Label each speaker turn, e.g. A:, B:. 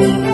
A: you.